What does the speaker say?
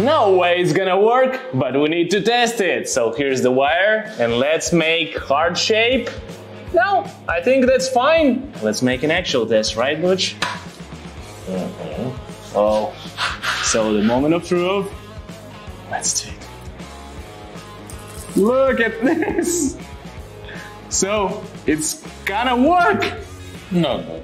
No way it's gonna work, but we need to test it. So here's the wire and let's make heart shape. No, I think that's fine. Let's make an actual test, right, Butch? Mm-hmm. Oh, so the moment of truth. Let's take. Look at this. So it's gonna work. No, no.